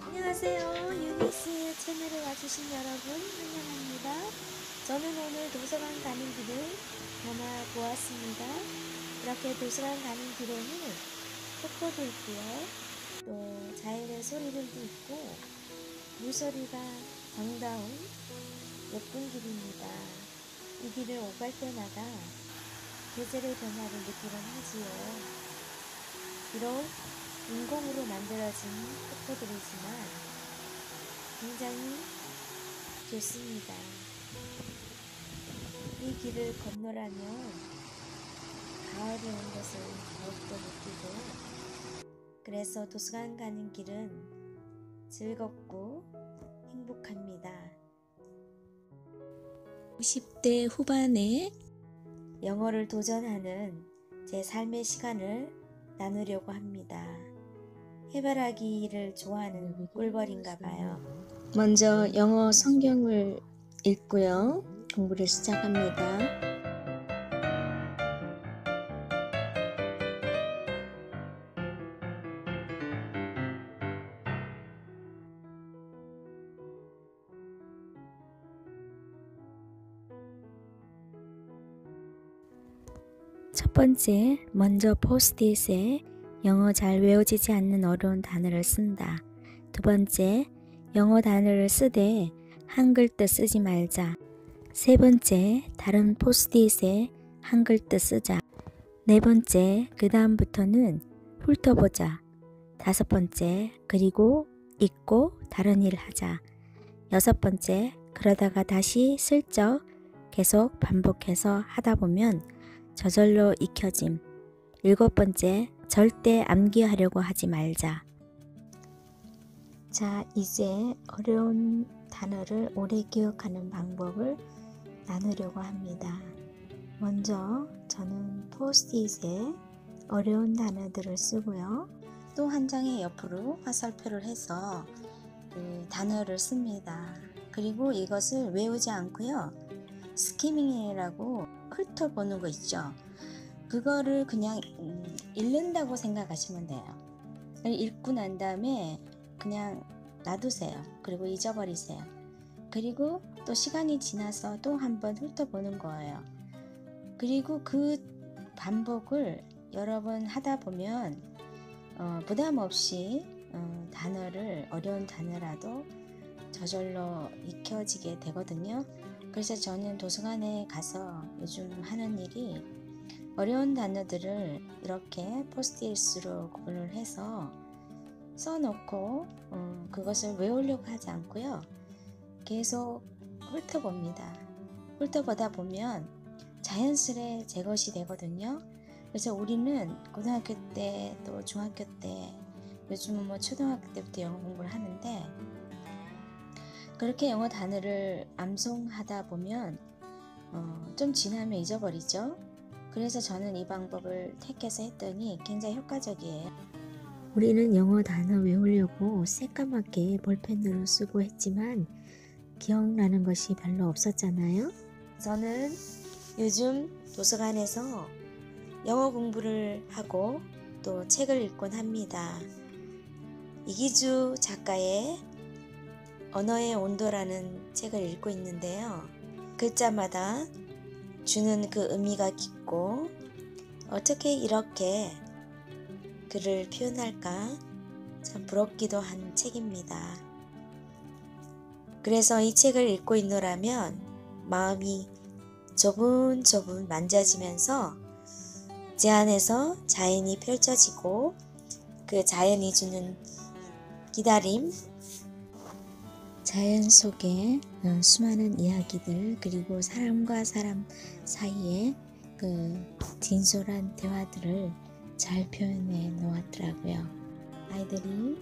안녕하세요. 유니스 채널에 와주신 여러분 환영합니다. 저는 오늘 도서관 가는 길을 하나 보았습니다. 이렇게 도서관 가는 길에는 폭포도 있고요. 또 자연의 소리들도 있고 물소리가 정다운 예쁜 길입니다. 이 길을 오갈 때마다 계절의 변화를 느끼곤 하지요. 비록 인공으로 만들어진 폭포들이지만 굉장히 좋습니다. 이 길을 건너라면 가을이 온 것을 더욱더 느끼고 그래서 도서관 가는 길은 즐겁고 행복합니다. 50대 후반에 영어를 도전하는 제 삶의 시간을 나누려고 합니다. 해바라기를 좋아하는 꿀벌인가 봐요. 먼저 영어 성경을 읽고요. 공부를 시작합니다. 첫 번째, 먼저 포스트잇에 영어 잘 외워지지 않는 어려운 단어를 쓴다. 두 번째, 영어 단어를 쓰되 한글 뜻 쓰지 말자. 세 번째, 다른 포스트잇에 한글 뜻 쓰자. 네 번째, 그 다음부터는 훑어보자. 다섯 번째, 그리고 읽고 다른 일 하자. 여섯 번째, 그러다가 다시 슬쩍 계속 반복해서 하다 보면 저절로 익혀짐. 일곱 번째, 절대 암기하려고 하지 말자. 자, 이제 어려운 단어를 오래 기억하는 방법을 나누려고 합니다. 먼저 저는 포스트잇에 어려운 단어들을 쓰고요. 또 한 장의 옆으로 화살표를 해서 그 단어를 씁니다. 그리고 이것을 외우지 않고요. 스키밍이라고 훑어보는 거 있죠. 그거를 그냥 음, 읽는다고 생각하시면 돼요. 읽고 난 다음에 그냥 놔두세요. 그리고 잊어버리세요. 그리고 또 시간이 지나서 또 한번 훑어보는 거예요. 그리고 그 반복을 여러 번 하다 보면 어, 부담 없이 어, 단어를 어려운 단어라도 저절로 익혀지게 되거든요. 그래서 저는 도서관에 가서 요즘 하는 일이 어려운 단어들을 이렇게 포스트잇으로 구분을 해서 써놓고 어, 그것을 외우려고 하지 않고요. 계속 훑어봅니다. 훑어보다 보면 자연스레 제 것이 되거든요. 그래서 우리는 고등학교 때 또 중학교 때 요즘은 뭐 초등학교 때부터 영어 공부를 하는데 그렇게 영어 단어를 암송하다 보면 어, 좀 지나면 잊어버리죠. 그래서 저는 이 방법을 택해서 했더니 굉장히 효과적이에요. 우리는 영어 단어 외우려고 새까맣게 볼펜으로 쓰고 했지만 기억나는 것이 별로 없었잖아요. 저는 요즘 도서관에서 영어 공부를 하고 또 책을 읽곤 합니다. 이기주 작가의 언어의 온도라는 책을 읽고 있는데요. 글자마다 주는 그 의미가 깊고 어떻게 이렇게 글을 표현할까 참 부럽기도 한 책입니다. 그래서 이 책을 읽고 있노라면 마음이 조분조분 만져지면서 제 안에서 자연이 펼쳐지고 그 자연이 주는 기다림, 자연 속에 어, 수많은 이야기들 그리고 사람과 사람 사이에 그 진솔한 대화들을 잘 표현해 놓았더라고요. 아이들이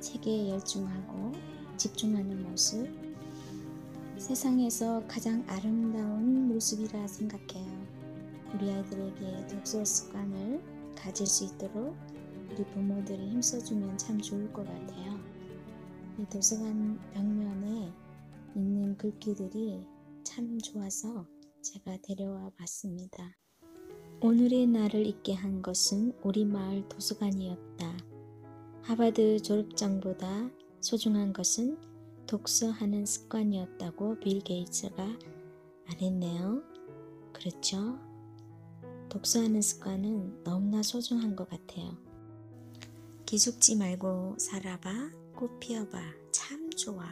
책에 열중하고 집중하는 모습 세상에서 가장 아름다운 모습이라 생각해요. 우리 아이들에게 독서 습관을 가질 수 있도록 우리 부모들이 힘써주면 참 좋을 것 같아요. 이 도서관 벽면에 있는 글귀들이 참 좋아서 제가 데려와 봤습니다. 오늘의 날을 있게 한 것은 우리 마을 도서관이었다. 하버드 졸업장보다 소중한 것은 독서하는 습관이었다고 빌 게이츠가 말했네요. 그렇죠? 독서하는 습관은 너무나 소중한 것 같아요. 기죽지 말고 살아봐, 꽃 피워봐, 참 좋아.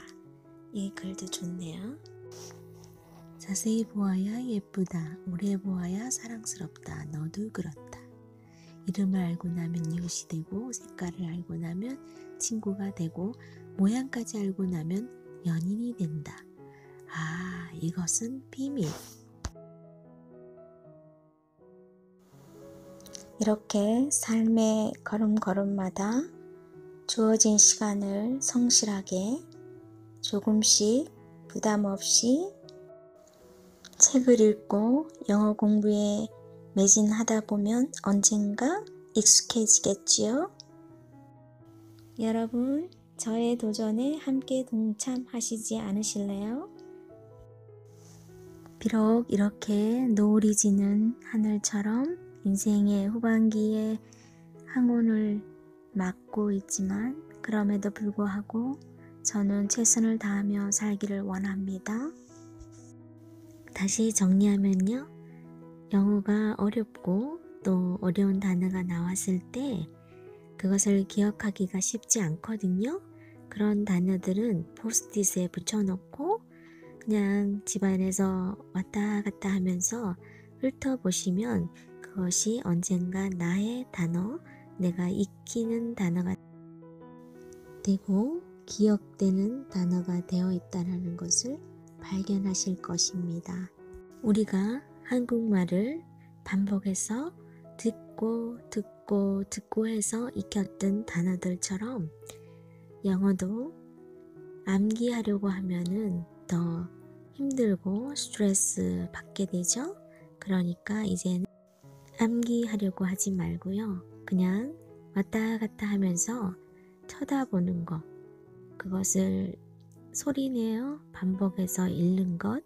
이 글도 좋네요. 자세히 보아야 예쁘다, 오래 보아야 사랑스럽다, 너도 그렇다. 이름을 알고 나면 이웃이 되고, 색깔을 알고 나면 친구가 되고, 모양까지 알고 나면 연인이 된다. 아, 이것은 비밀. 이렇게 삶의 걸음걸음마다 주어진 시간을 성실하게 조금씩 부담 없이 책을 읽고 영어 공부에 매진하다 보면 언젠가 익숙해지겠지요. 여러분, 저의 도전에 함께 동참하시지 않으실래요? 비록 이렇게 노을이 지는 하늘처럼 인생의 후반기에 항온을 맞고 있지만 그럼에도 불구하고 저는 최선을 다하며 살기를 원합니다. 다시 정리하면요. 영어가 어렵고 또 어려운 단어가 나왔을 때 그것을 기억하기가 쉽지 않거든요. 그런 단어들은 포스트잇에 붙여놓고 그냥 집안에서 왔다 갔다 하면서 훑어보시면 그것이 언젠가 나의 단어, 내가 익히는 단어가 되고 기억되는 단어가 되어 있다는 것을 발견하실 것입니다. 우리가 한국말을 반복해서 듣고 듣고 듣고 해서 익혔던 단어들처럼 영어도 암기하려고 하면은 더 힘들고 스트레스 받게 되죠. 그러니까 이제는 암기하려고 하지 말고요. 그냥 왔다 갔다 하면서 쳐다보는 것, 그것을 소리내어 반복해서 읽는 것,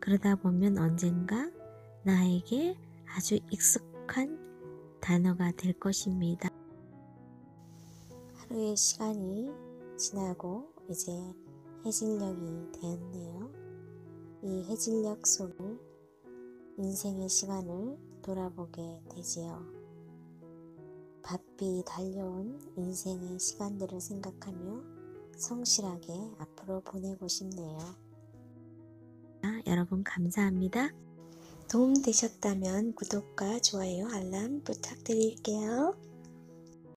그러다 보면 언젠가 나에게 아주 익숙한 단어가 될 것입니다. 하루의 시간이 지나고 이제 해질녘이 되었네요. 이 해질녘 속을 인생의 시간을 돌아보게 되지요. 바삐 달려온 인생의 시간들을 생각하며 성실하게 앞으로 보내고 싶네요. 아, 여러분 감사합니다. 도움 되셨다면 구독과 좋아요, 알람 부탁드릴게요.